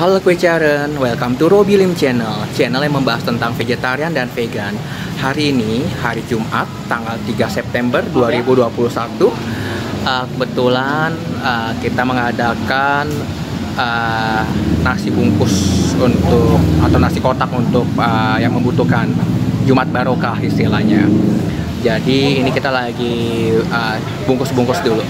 Halo kue Caren, welcome to Robi Lim Channel Channel yang membahas tentang vegetarian dan vegan. Hari ini, hari Jumat, tanggal 3 September 2021 uh, Kebetulan uh, kita mengadakan uh, nasi bungkus untuk Atau nasi kotak untuk uh, yang membutuhkan Jumat Barokah istilahnya. Jadi ini kita lagi uh, bungkus-bungkus dulu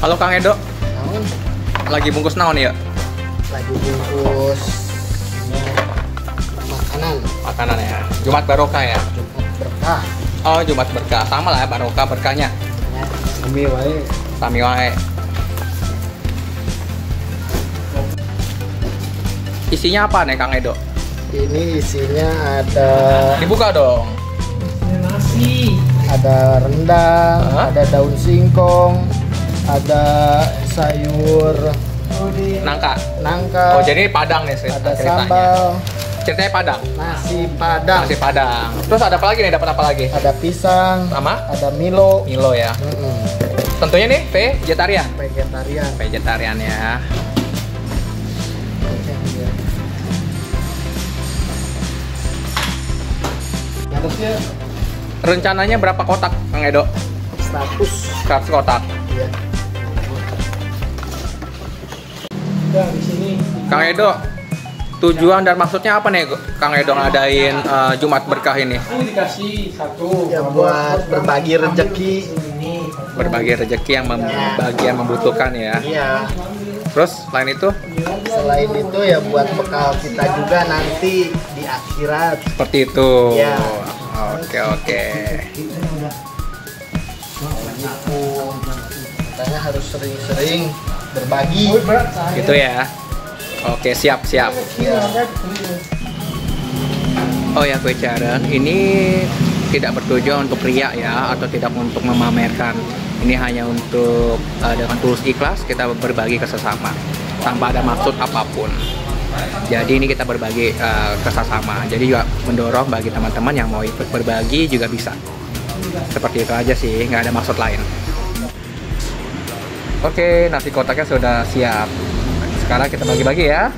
Halo Kang Edo, Namun lagi bungkus naon ya? lagi bungkus makanan Makanan ya. Jumat Barokah ya. Jumat berkah. Oh, Jumat berkah. Sama lah ya Barokah berkahnya. Ya, Kami wae Sami wae. Isinya apa nih Kang Edo? ini isinya ada Dibuka dong. ada rendang, Hah? ada daun singkong, ada sayur Nangka. nangka, Oh, jadi Padang nih cer- ada ceritanya. sambal, Ceritanya Padang. nasi padang, Nasi Padang. Terus ada apa lagi nih? Dapat apa lagi? ada pisang, Sama ada milo, Milo ya. Mm-mm. Tentunya nih vegetarian. vegetarian. Vegetarian ya. Harusnya Rencananya berapa kotak Kang Edo? status 100 kotak. ya. Udah di sini. Kang Edo, tujuan dan maksudnya apa nih Kang Edo ngadain eh, Jumat berkah ini? dikasih satu Ya buat berbagi rezeki. Berbagi rezeki yang mem- bagi yang membutuhkan ya. Iya. Terus selain itu Selain itu ya buat bekal kita juga nanti di akhirat. seperti itu. Iya. Oke oke. Makanya harus sering-sering berbagi. Gitu ya. Oke siap siap. Oh ya kue caren ini tidak bertujuan untuk ria ya atau tidak untuk memamerkan. Ini hanya untuk eh, dengan tulus ikhlas kita berbagi ke sesama tanpa ada maksud apa pun. Jadi ini kita berbagi eh, ke sesama. Jadi juga mendorong bagi teman-teman yang mau ikut berbagi juga bisa. Seperti itu aja sih, nggak ada maksud lain. Oke, nasi kotaknya sudah siap. Sekarang kita bagi-bagi ya.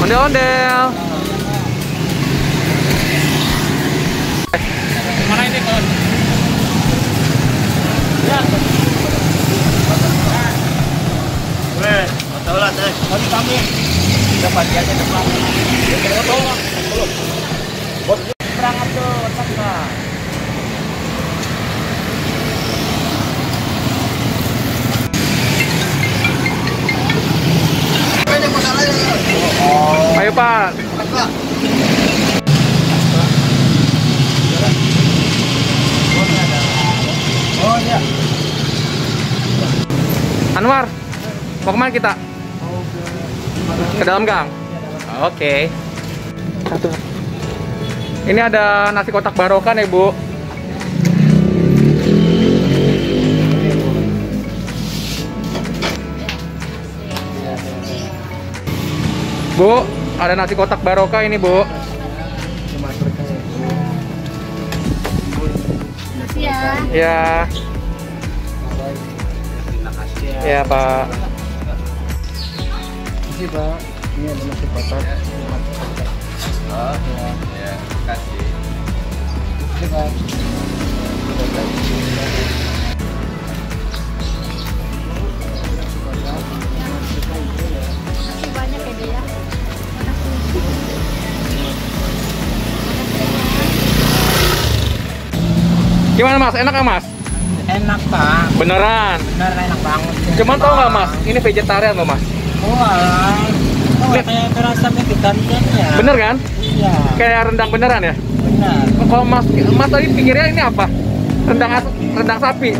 Ondel-ondel. mana ini kon? Ya weh tahu lah teh kami. Kami dapat dia aja depan foto belum Ayo Pak. Anwar, mau ke mana kita? Ke dalam gang. Oke. Satu. Ini ada nasi kotak barokah nih Bu. Bu, ada nasi kotak barokah ini Bu. Ya. Makasih ya. Ya, Terima kasih ya. ya Pak. Terima kasih Pak. Ini ada nasi kotak. Kasih Terima kasih. Gimana Mas? Enak nggak Mas? Enak Pak. Beneran. Benar enak banget. Cuman tau nggak Mas? Ini vegetarian loh Mas. Wah. Oh, kayak kerasa vegetarian ya. Bener kan? Iya. Kayak rendang beneran ya? Benar. Kalau Mas Mas tadi pikirnya ini apa? Rendang rendang sapi.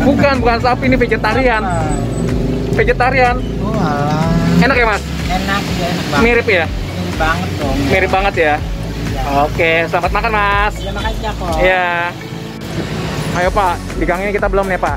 Bukan, bukan sapi ini vegetarian. Vegetarian. Oh, alah. Enak ya, Mas? Enak ya, enak banget. Mirip ya? Mirip banget dong. Mirip banget ya. Iya. Oke, selamat makan, Mas. Ya makasih kok. Iya. Ayo, Pak. Di gang ini kita belum nih, Pak.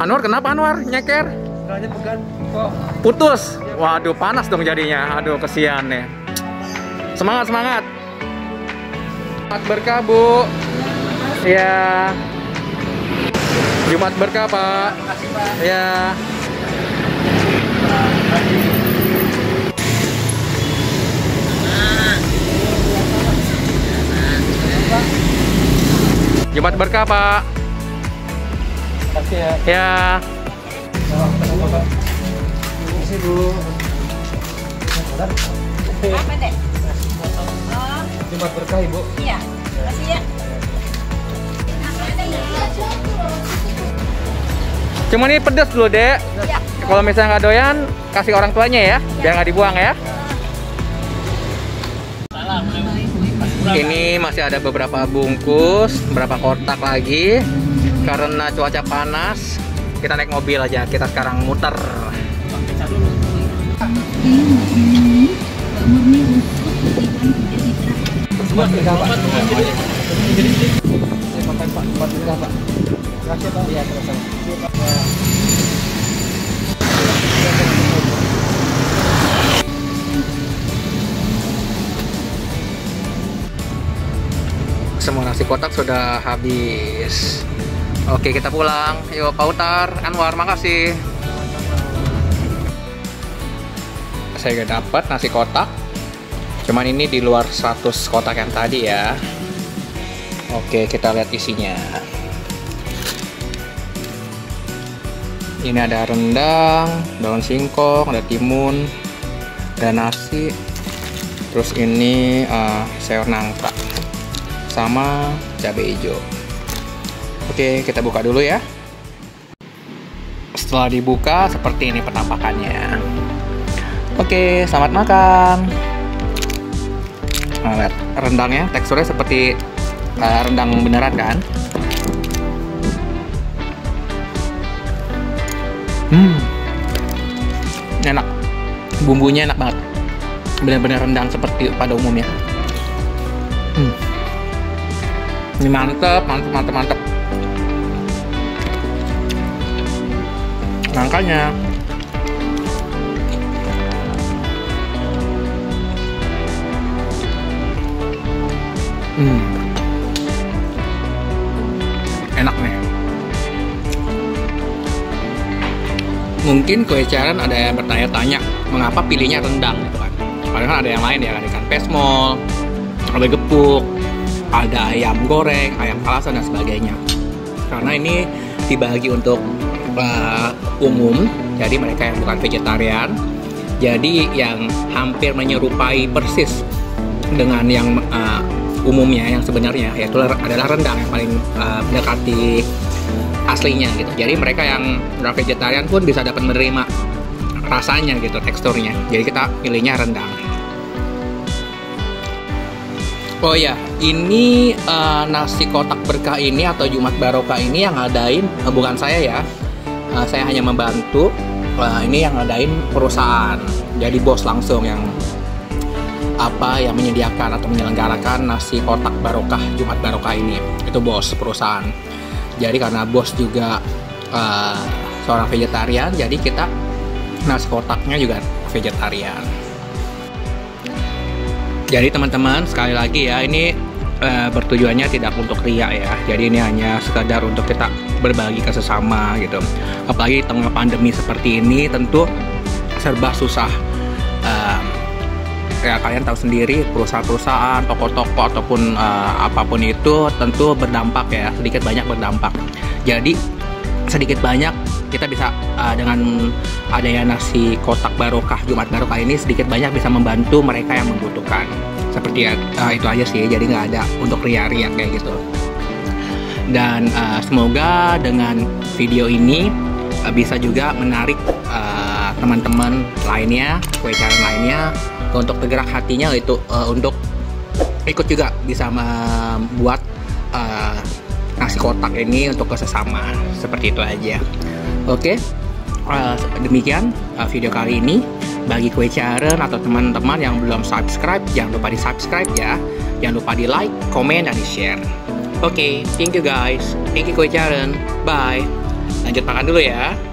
Anwar, kenapa Anwar? Nyeker? Soalnya pegan kok. Putus. Waduh, panas dong jadinya. Aduh, kesian nih. Semangat, semangat. Jumat berkah, Bu. Ya. Jumat berkah, Pak. Ya. Jumat berkah, Pak. Makasih ya. Ya. Makasih, Bu. Apa deh? Jumat berkah, Ibu. iya. Makasih ya. Cuma ini pedes dulu, Dek. Ya. Kalau misalnya nggak doyan, kasih orang tuanya ya, biar nggak dibuang ya. Ini masih ada beberapa bungkus, beberapa kotak lagi. Karena cuaca panas, kita naik mobil aja. Kita sekarang muter. Semua nasi kotak sudah habis. Oke, kita pulang. Yuk, Pak Utar, Anwar, makasih. Saya udah dapat nasi kotak. Cuman ini di luar 100 kotak yang tadi ya. Oke, kita lihat isinya. Ini ada rendang, daun singkong, ada timun, ada nasi. Terus ini eh, sayur nangka sama cabai hijau. Oke, kita buka dulu ya. Setelah dibuka, seperti ini penampakannya. Oke, selamat makan. Nah, lihat rendangnya, teksturnya seperti eh, rendang beneran kan? Hmm, enak. Bumbunya enak banget. Benar-benar rendang seperti pada umumnya. Hmm. Ini mantep, mantep, mantep, mantep. Nangkanya. Hmm. Enak nih. Mungkin kue caran ada yang bertanya-tanya mengapa pilihnya rendang gitu kan. Padahal ada yang lain ya, ada ikan pesmol, ada gepuk, ada ayam goreng, ayam kalasan dan sebagainya. Karena ini dibagi untuk uh, umum, jadi mereka yang bukan vegetarian, jadi yang hampir menyerupai persis dengan yang uh, umumnya yang sebenarnya yaitu adalah rendang yang paling uh, mendekati aslinya gitu. Jadi mereka yang udah vegetarian pun bisa dapat menerima rasanya gitu teksturnya. Jadi kita pilihnya rendang. Oh ya, ini uh, nasi kotak berkah ini atau Jumat Barokah ini yang ngadain uh, bukan saya ya. Uh, saya hanya membantu. Uh, ini yang ngadain perusahaan. Jadi bos langsung yang apa yang menyediakan atau menyelenggarakan nasi kotak barokah Jumat Barokah ini itu bos perusahaan. Jadi karena bos juga uh, seorang vegetarian, jadi kita nasi kotaknya juga vegetarian. Jadi teman-teman sekali lagi ya ini eh, bertujuannya tidak untuk ria ya. Jadi ini hanya sekadar untuk kita berbagi ke sesama gitu. Apalagi di tengah pandemi seperti ini tentu serba susah. Eh, ya kalian tahu sendiri perusahaan-perusahaan, toko-toko ataupun eh, apa pun itu tentu berdampak ya sedikit banyak berdampak. Jadi sedikit banyak kita bisa eh, dengan adanya nasi kotak barokah Jumat barokah ini sedikit banyak bisa membantu mereka yang membutuhkan. Seperti eh, itu aja sih. Jadi nggak ada untuk ria-ria kayak gitu. Dan eh, semoga dengan video ini eh, bisa juga menarik eh, teman-teman lainnya, kue channel lainnya untuk bergerak hatinya itu eh, untuk ikut juga bisa membuat eh, nasi kotak ini untuk ke sesama seperti itu aja. Oke eh, demikian eh, video kali ini. Bagi kue caren atau teman-teman yang belum subscribe jangan lupa di subscribe ya. Jangan lupa di like komen dan di share oke thank you guys. Thank you caren bye. Lanjut makan dulu ya